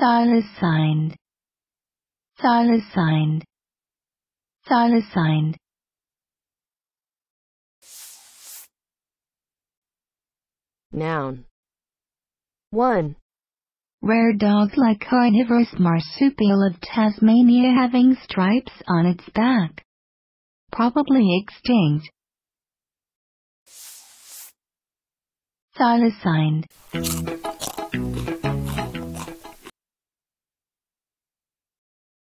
thylacine thylacine signed. Noun. 1. Rare dog-like carnivorous marsupial of Tasmania having stripes on its back. Probably extinct. Thylacine